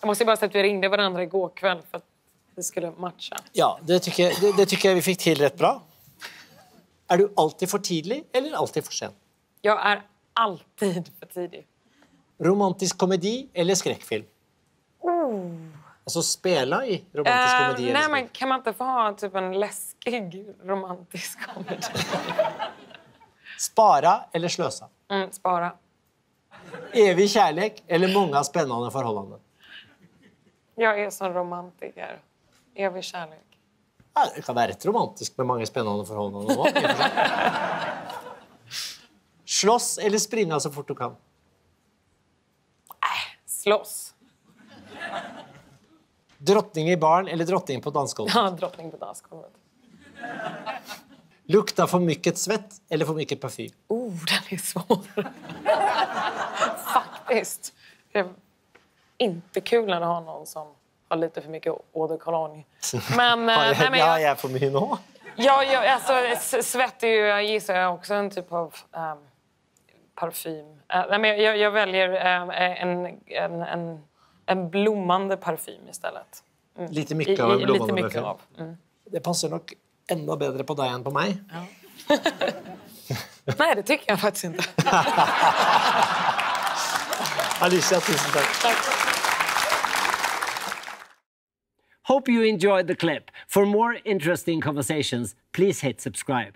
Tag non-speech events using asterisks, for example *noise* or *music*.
Jag måste bara säga att vi ringde varandra igår kväll för att vi skulle matcha. Ja, det tycker, jag, det, det tycker jag vi fick till rätt bra. Är du alltid för tidig eller alltid för sen? Jag är alltid för tidig. Romantisk komedi eller skräckfilm? Alltså spela i romantisk Eh, komedi nej, men kan man inte få ha typ en läskig romantisk komedi? *laughs* Spara eller slösa? Mm, spara. Evig kärlek eller många spännande förhållanden? Jag är som romantiker. Evig kärlek. Ja, det kan vara rätt romantiskt med många spännande förhållanden också, i och för sig. Slåss eller springa så fort du kan? Slåss. Drottning i barn eller drottning på dansgolvet? Ja, drottning på dansgolvet. Lukta för mycket svett eller för mycket parfym? Oh, den är svår. *laughs* Faktiskt. Inte kul när du har någon som har lite för mycket eau de cologne. *laughs* Men, eh, Har nej, jag, men ja, jag, jag är för mycket nu. Ja, ja, alltså, svett är ju, jag gissar jag, också en typ av ehm, parfym. Eh, nej, men jag, jag väljer ehm, en, en, en, en blommande parfym istället. Mm. Lite mycket av en blommande Lite mycket parfym. av. Mm. Det passar nog ännu bättre på dig än på mig. *laughs* Nej, det tycker jag faktiskt inte. *laughs* Tack. Tack. Hope you enjoyed the clip. For more interesting conversations, please hit subscribe.